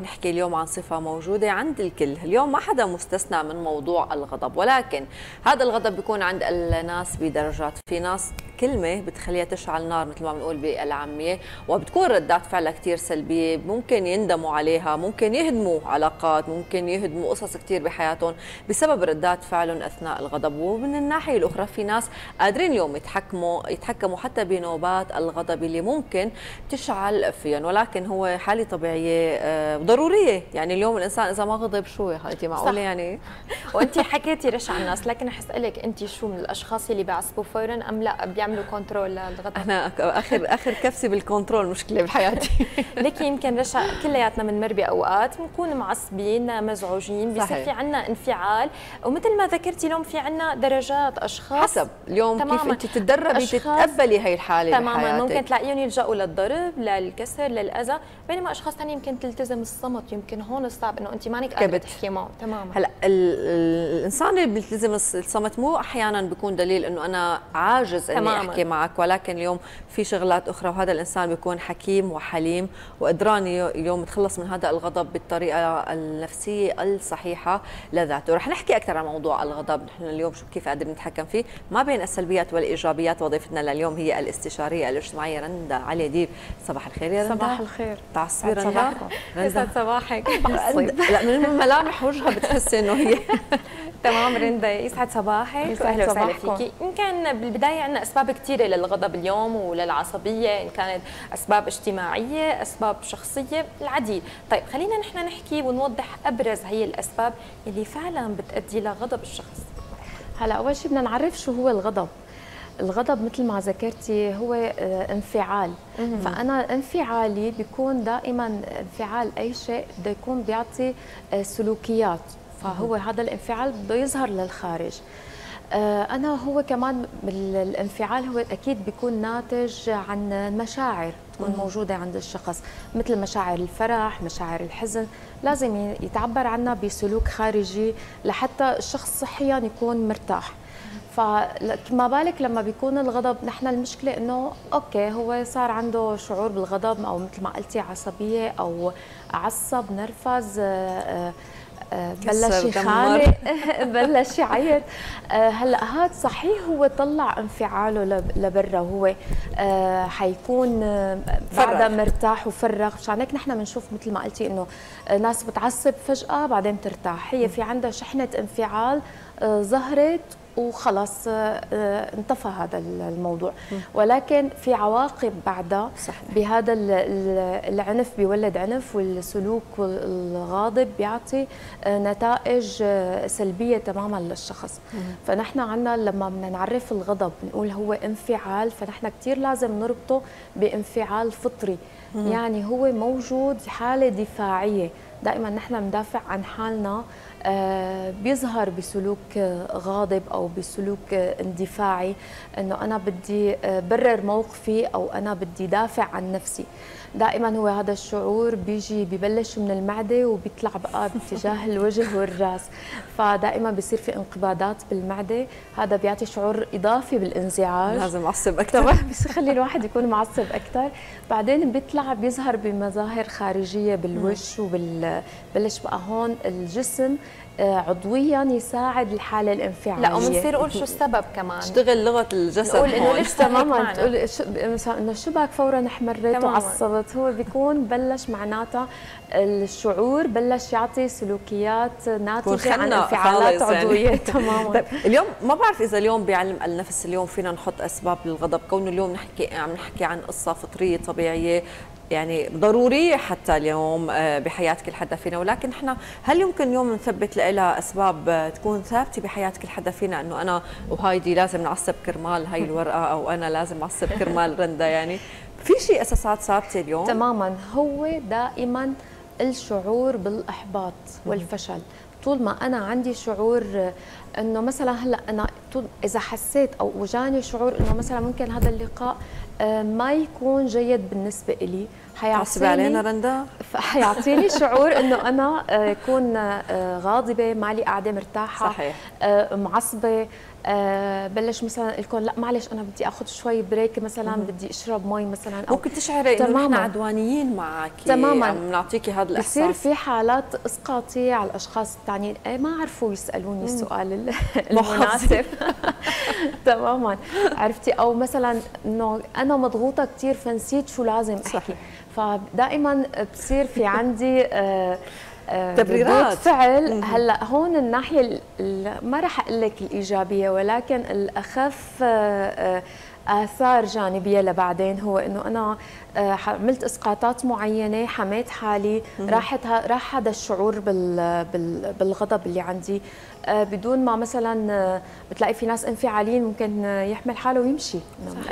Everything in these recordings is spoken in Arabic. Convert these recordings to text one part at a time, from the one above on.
نحكي اليوم عن صفة موجودة عند الكل. اليوم ما حدا مستثنى من موضوع الغضب ولكن هذا الغضب بيكون عند الناس بدرجات. في ناس كلمة بتخليها تشعل نار مثل ما بنقول بالعامية وبتكون ردات فعلها كثير سلبية. ممكن يندموا عليها ممكن يهدموا علاقات ممكن يهدموا قصص كثير بحياتهم بسبب ردات فعلهم أثناء الغضب. ومن الناحية الأخرى في ناس قادرين اليوم يتحكموا يتحكموا حتى بنوبات الغضب اللي ممكن تشعل فيهم. ولكن هو حالة طبيعية آه، ضرورية. يعني اليوم الإنسان إذا ما غضب شو يا معقوله يعني؟ وأنت حكيتي رش عن الناس لكن رح أسألك أنت شو من الأشخاص اللي بيعصبوا فورا أم لا بيعملوا control للغضب؟ أنا اخر آخر كبسه بال control مشكلة بحياتي. لك يمكن رشا كلياتنا بنمر باوقات بنكون معصبين مزعوجين بصير في عنا انفعال. ومثل ما ذكرتي اليوم في عنا درجات أشخاص حسب اليوم تماما. كيف أنت تتدربي تتقبلي هي الحالة تماما. ممكن تلاقيهم يلجأوا للضرب للكسر للأذى بينما أشخاص ثانية يمكن تلتزم الصمت يمكن هون صعب إنه انت مانك قادرة تحكي معه. تماما. هلأ الإنسان اللي بيلتزم الصمت مو أحيانا بيكون دليل إنه أنا عاجز إني تماماً. أحكي معك ولكن اليوم في شغلات أخرى وهذا الإنسان بيكون حكيم وحليم وقدران اليوم يتخلص من هذا الغضب بالطريقة النفسية الصحيحة لذاته. رح نحكي أكثر عن موضوع الغضب. نحن اليوم شو كيف قادرين نتحكم فيه؟ ما بين السلبيات والإيجابيات وظيفتنا لليوم هي الاستشارية الاجتماعية. رندا علي ديب صباح الخير يا رندا. صباح الخير. تعصبي رندا يسعد صباحك لا من ملامح وجهها بتحسي إنه هي. تمام رندا يسعد صباحك أهلا وسهلا فيكي. يمكن بالبداية عندنا أسباب كثيره للغضب اليوم وللعصبية إن كانت أسباب اجتماعية أسباب شخصية العديد. طيب خلينا نحن نحكي ونوضح أبرز هي الأسباب اللي فعلا بتؤدي لغضب الشخص. هلا أول شيء بدنا نعرف شو هو الغضب. الغضب مثل ما ذكرتي هو آه، انفعال. فأنا انفعالي بيكون دائما انفعال أي شيء بده يكون بيعطي آه، سلوكيات. فهو هذا الانفعال بده يظهر للخارج. آه، أنا هو كمان الانفعال هو أكيد بيكون ناتج عن مشاعر تكون موجودة عند الشخص. مثل مشاعر الفرح مشاعر الحزن لازم يتعبر عنها بسلوك خارجي لحتى الشخص صحيا يكون مرتاح. فما بالك لما بيكون الغضب؟ نحن المشكلة إنه أوكي هو صار عنده شعور بالغضب أو مثل ما قلتي عصبية أو عصب نرفز آه، آه، بلش يخانق. بلش يعيط. آه، هلأ هذا صحيح هو طلع انفعاله لبرا. وهو حيكون بعدها مرتاح وفرغ. مشان هيك نحن بنشوف مثل ما قلتي إنه ناس بتعصب فجأة بعدين ترتاح. هي في عندها شحنة انفعال ظهرت وخلص آه، آه، انطفى هذا الموضوع. ولكن في عواقب بعدها. بهذا العنف بيولد عنف والسلوك الغاضب بيعطي آه، نتائج سلبية تماما للشخص. فنحن عندنا لما بدنا نعرف الغضب بنقول هو انفعال فنحن كثير لازم نربطه بانفعال فطري. يعني هو موجود حالة دفاعية. دائما نحن بندافع عن حالنا آه، بيظهر بسلوك غاضب أو بسلوك اندفاعي إنه أنا بدي آه، برر موقفي أو أنا بدي دافع عن نفسي. دائما هو هذا الشعور بيجي ببلش من المعدة وبيطلع بقى باتجاه الوجه والرأس. فدائما بيصير في انقباضات بالمعدة. هذا بيعطي شعور إضافي بالانزعاج. لازم أعصب أكثر بيخلي الواحد يكون معصب أكثر بعدين بيطلع بيظهر بمظاهر خارجية بالوش وبالبلش بقى هون الجسم. عضويا يساعد الحالة الانفعالية. لا وبنصير نقول شو السبب كمان؟ تشتغل لغة الجسد نقول إنه ليش تماما؟ تقول مثلا إنه شو بك فورا احمرت وعصبت؟ هو بيكون بلش معناتها الشعور بلش يعطي سلوكيات ناتجة عن انفعالات يعني. عضوية. يعني. تماما. طيب اليوم ما بعرف إذا اليوم بعلم النفس اليوم فينا نحط أسباب للغضب. كونه اليوم نحكي عم نحكي عن قصة فطرية طبيعية يعني ضروريه حتى اليوم بحياه كل حدا فينا ولكن إحنا هل يمكن اليوم نثبت لها أسباب آه، تكون ثابتة بحياه كل حدا فينا إنه أنا وهايدي لازم نعصب كرمال هاي الورقة أو أنا لازم أعصب كرمال رندا يعني في شيء أساسات ثابتة اليوم؟ تماما. هو دائما الشعور بالإحباط والفشل. طول ما أنا عندي شعور آه، إنه مثلا هلأ أنا طول إذا حسيت أو جاني شعور إنه مثلا ممكن هذا اللقاء ما يكون جيد بالنسبة لي حيعطيني علينا رندا. حيعطيني شعور إنه أنا اكون آه، غاضبة مالي قاعدة مرتاحة صحيح. معصبة آه بلش مثلا لكم لا معلش أنا بدي آخذ شوي break مثلا بدي أشرب مي مثلا أو ممكن تشعري إنه نحن عدوانيين معك تماما. عم نعطيكي هذا الإحساس. بصير في حالات إسقاطية على الأشخاص الثانيين إيه ما عرفوا يسألوني السؤال المناسب. تماما. عرفتي؟ أو مثلا إنه أنا مضغوطة كثير فنسيت شو لازم أحكي. فدائما بصير في عندي آه آه، تبريرات. فعل هلأ هون الناحية ما راح أقول لك الإيجابية ولكن الأخف آه، آثار جانبية لبعدين هو إنه أنا عملت إسقاطات معينة حميت حالي راحت راح هذا الشعور بالغضب اللي عندي. آه، بدون ما مثلا آه، بتلاقي في ناس انفعاليين ممكن يحمل حاله ويمشي.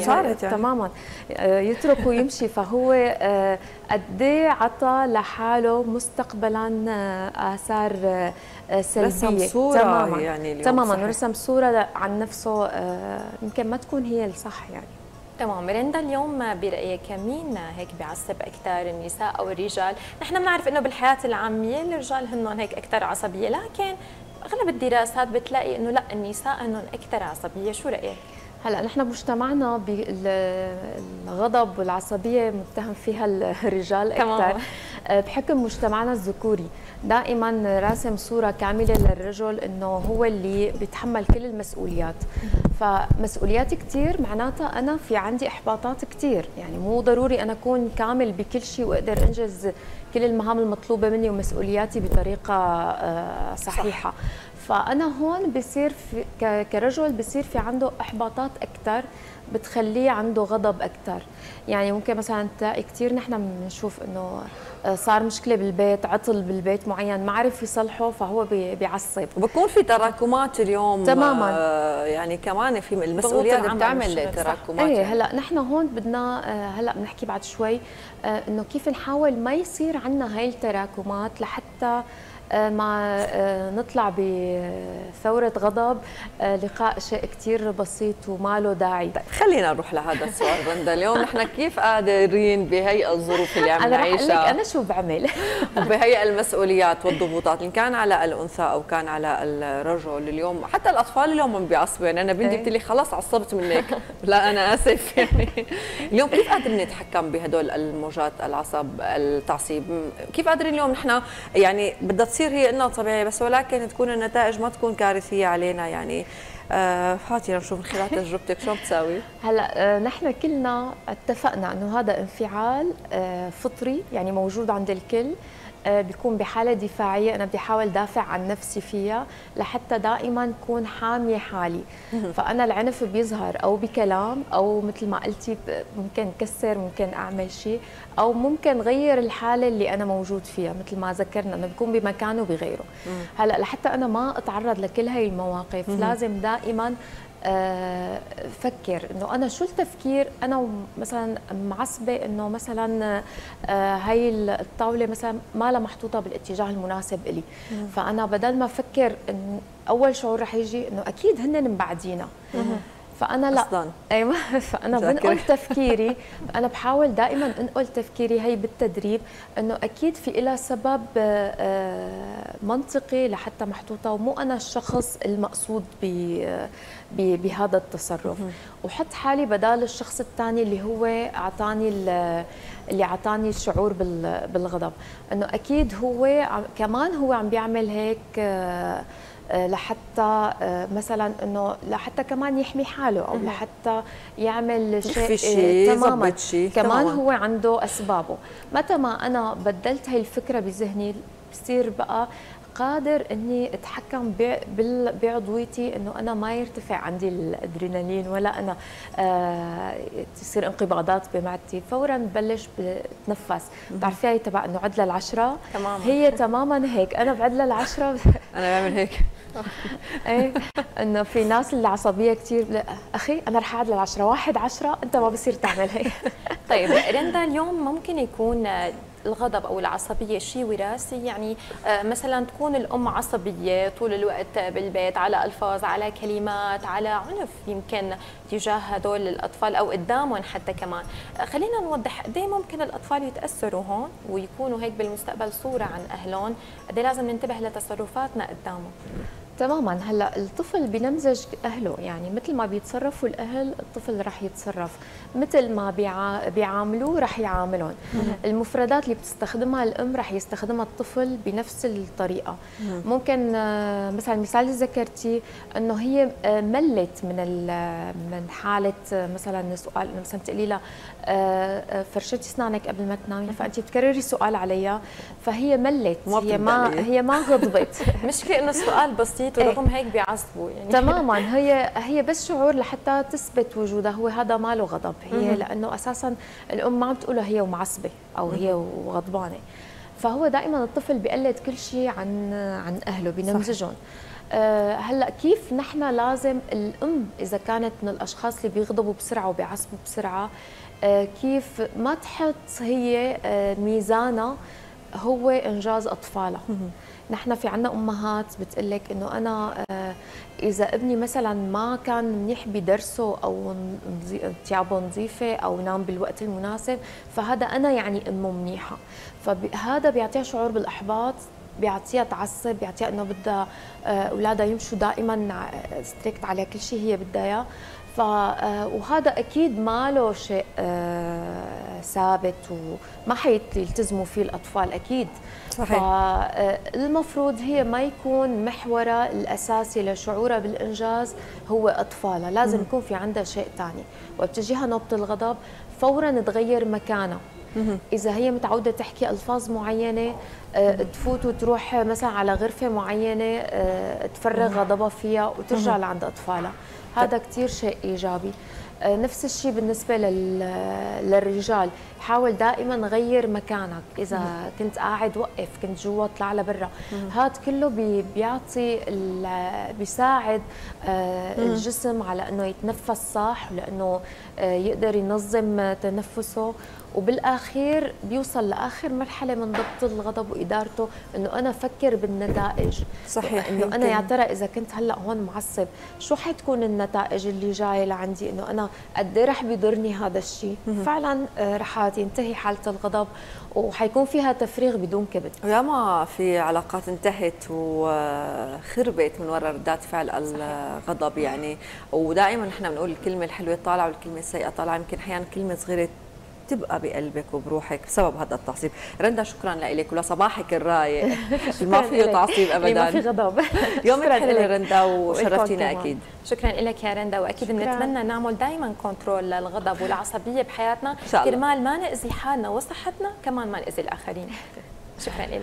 صارت يعني. تماما. آه، يترك ويمشي فهو قد إيه عطى لحاله مستقبلا آثار سلبية. رسم صورة تماما. يعني اليوم. تماما. صحيح. رسم صورة عن نفسه يمكن ما تكون هي الصح يعني. تمام. مريندا اليوم برأيك مين هيك بيعصب أكثر النساء أو الرجال؟ نحن بنعرف إنه بالحياة العاميه الرجال هن هيك أكثر عصبية لكن أغلب الدراسات بتلاقي إنه لأ النساء هن أكثر عصبية. شو رأيك؟ هلأ نحن مجتمعنا بالغضب والعصبية متهم فيها الرجال أكثر بحكم مجتمعنا الذكوري دائما راسم صورة كاملة للرجل إنه هو اللي بيتحمل كل المسؤوليات. فمسؤوليات كثير معناتها أنا في عندي إحباطات كثير يعني مو ضروري أنا أكون كامل بكل شيء وأقدر أنجز كل المهام المطلوبة مني ومسؤولياتي بطريقة آه، صحيحة. صح. فأنا هون بصير في كرجل بصير في عنده إحباطات أكثر بتخليه عنده غضب أكثر يعني ممكن مثلا تلاقي كثير نحن بنشوف إنه آه، صار مشكلة بالبيت عطل بالبيت معين ما عرف يصلحه فهو بيعصب. وبكون في تراكمات اليوم تماما. آه يعني كمان في المسؤوليات بتعمل تراكمات إيه هلأ نحن هون بدنا آه هلأ بنحكي بعد شوي آه إنه كيف نحاول ما يصير عندنا هاي التراكمات لحتى آه، ما آه، نطلع بثورة غضب آه، لقاء شيء كثير بسيط وما له داعي. طيب خلينا نروح لهذا السؤال رندا اليوم نحن كيف قادرين بهي الظروف اللي عم نعيشها؟ أنا أنا شو بعمل. وبهي المسؤوليات والضغوطات إن كان على الأنثى أو كان على الرجل اليوم حتى الأطفال اليوم عم بيعصبوا. يعني أنا بنتي قلت لي خلص عصبت منك. لا أنا آسف. يعني اليوم كيف قادرين نتحكم بهدول الموجات العصب التعصيب؟ كيف قادرين اليوم نحن يعني بدها تصير هي إنها طبيعية بس ولكن تكون النتائج ما تكون كارثية علينا يعني آه فاتنه نشوف من خلال تجربتك شو بتساوي؟ هلا آه نحن كلنا اتفقنا إنه هذا انفعال آه فطري يعني موجود عند الكل بيكون بحالة دفاعية. أنا بدي أحاول دافع عن نفسي فيها لحتى دائما اكون حامية حالي. فأنا العنف بيظهر أو بكلام أو مثل ما قلتي ممكن كسر ممكن أعمل شيء أو ممكن غير الحالة اللي أنا موجود فيها مثل ما ذكرنا إنه بكون بمكانه بغيره هلأ لحتى أنا ما أتعرض لكل هاي المواقف لازم دائما آه، فكر إنه أنا شو التفكير؟ أنا مثلا معصبة إنه مثلا آه، هاي الطاولة مثلا ما لها محطوطة بالاتجاه المناسب لي فأنا بدل ما أفكر أول شعور رح يجي إنه أكيد هن مبعدينا. فأنا لا. أصلاً. أيوه. فأنا بنقل تفكيري. أنا بحاول دائما انقل تفكيري هي بالتدريب إنه أكيد في لها سبب آه، منطقي لحتى محطوطة ومو أنا الشخص المقصود بهذا التصرف. وحط حالي بدال الشخص الثاني اللي هو أعطاني اللي أعطاني الشعور بالغضب. إنه أكيد هو كمان هو عم بيعمل هيك آه، آه، لحتى آه، مثلا إنه لحتى كمان يحمي حاله أو لحتى يعمل شيء, شيء تماما. شيء كمان تماماً. هو عنده أسبابه. متى ما أنا بدلت هاي الفكرة بذهني بصير بقى قادر إني أتحكم بعضويتي إنه أنا ما يرتفع عندي الأدرينالين ولا أنا آه تصير انقباضات بمعدتي. فورا ببلش بتنفس. بتعرفي هي تبع إنه عد للعشره تماما. هي تماما هيك. أنا بعد للعشره أنا بعمل هيك. إيه. إنه في ناس اللي عصبية كثير أخي أنا رح اعد للعشره واحد عشرة أنت ما بصير تعمل هيك. طيب رندا اليوم ممكن يكون الغضب أو العصبية شيء وراثي؟ يعني آه، مثلا تكون الأم عصبية طول الوقت بالبيت على ألفاظ على كلمات على عنف يمكن تجاه هدول الأطفال أو قدامهم حتى كمان. آه، خلينا نوضح قد إيه ممكن الأطفال يتأثروا هون ويكونوا هيك بالمستقبل صورة عن أهلهم. قد إيه لازم ننتبه لتصرفاتنا قدامهم؟ تماما. هلا الطفل بنمزج أهله يعني مثل ما بيتصرفوا الأهل الطفل رح يتصرف. مثل ما بيعا بيعاملوه رح يعاملهم. المفردات اللي بتستخدمها الأم رح يستخدمها الطفل بنفس الطريقة. ممكن آه، مثلا المثال اللي ذكرتي إنه هي آه، ملت من من حالة آه، مثلا سؤال مثلا تقولي لها فرشتي اسنانك قبل ما تنامي. فانت بتكرري سؤال عليها فهي ملت. هي ما هي ما غضبت. مشكله انه السؤال بسيط. ورغم هيك بيعصبوا يعني. تماما. هي هي بس شعور لحتى تثبت وجودها. هو هذا ما له غضب. هي لأنه أساسا الأم ما عم تقولها هي ومعصبة أو هي وغضبانة. فهو دائما الطفل بيقلد كل شيء عن عن أهله بينمزجهم أه هلأ كيف نحن لازم الأم إذا كانت من الأشخاص اللي بيغضبوا بسرعة وبيعصبوا بسرعة أه كيف ما تحط هي أه ميزانها هو إنجاز اطفالها نحن في عنا أمهات بتقول لك إنه أنا آه، إذا ابني مثلا ما كان منيح بدرسه أو ثيابه نظيفة أو نام بالوقت المناسب فهذا أنا يعني امه منيحة. فهذا بيعطيها شعور بالإحباط بيعطيها تعصب بيعطيها إنه بدها آه، أولادها يمشوا دائما ستريكت على كل شيء هي بدها إياه. ف وهذا أكيد ما له شيء آه، ثابت وما حيلتزموا فيه الأطفال أكيد. صحيح. فالمفروض هي ما يكون محورها الأساسي لشعورها بالإنجاز هو أطفالها. لازم يكون في عندها شيء ثاني وبتجيها نوبه الغضب فورا تغير مكانها. إذا هي متعودة تحكي ألفاظ معينة آه، تفوت وتروح مثلا على غرفة معينة آه، تفرغ غضبها فيها وترجع لعند أطفالها. هذا كثير شيء إيجابي. آه، نفس الشيء بالنسبة للرجال. حاول دائما غير مكانك. إذا كنت قاعد وقف كنت جوا اطلع لبرا. هذا كله بيعطي بيساعد آه، الجسم على إنه يتنفس صح ولأنه آه، يقدر ينظم تنفسه. وبالآخير بيوصل لآخر مرحلة من ضبط الغضب. وإدارته إنه أنا أفكر بالنتائج. صحيح إنه أنا يا ترى إذا كنت هلأ هون معصب شو حتكون النتائج اللي جاية لعندي؟ إنه أنا قد إيه رح بيضرني هذا الشيء؟ فعلا رح ينتهي حالة الغضب وحيكون فيها تفريغ بدون كبت وياما في علاقات انتهت وخربت من وراء ردات فعل الغضب يعني. ودائما نحن بنقول الكلمة الحلوة طالعة والكلمة السيئة طالعة. يمكن أحيانا كلمة صغيرة تبقى بقلبك وبروحك بسبب هذا التعصيب. رندا شكرا لك ولصباحك الرايق ما فيه تعصيب ابدا ما في غضب. يومك حلو رندا وشرفتينا أكيد. شكرا لك يا رندا. وأكيد بنتمنى نعمل دائما كنترول للغضب والعصبية بحياتنا. كرمال ما نأذي حالنا وصحتنا كمان ما نأذي الآخرين. شكرا لك